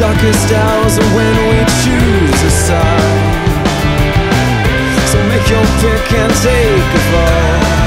darkest hours are when we choose a side. So make your pick and take a fall.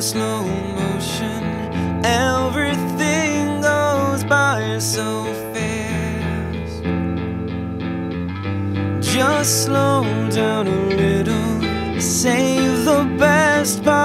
slow motion. Everything goes by so fast. Just slow down a little. Save the best part.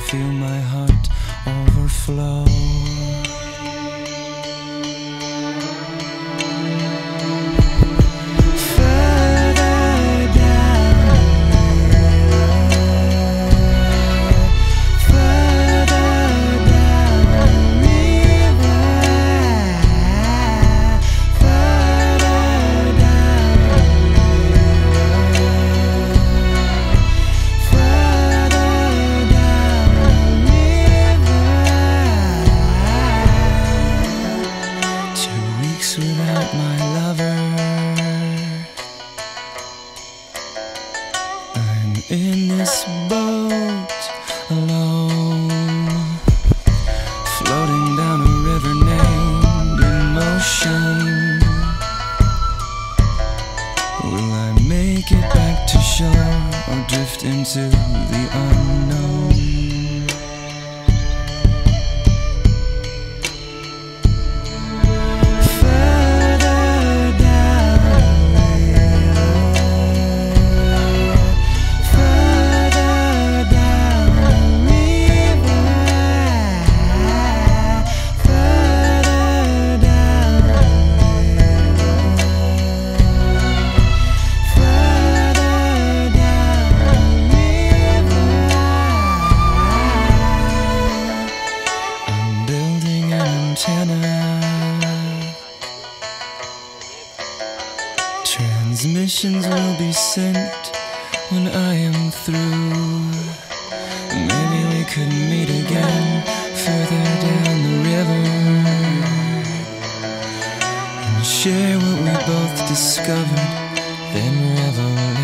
feel my heart overflow. Transmissions will be sent when I am through. Maybe we could meet again further down the river and share what we both discovered, then revel.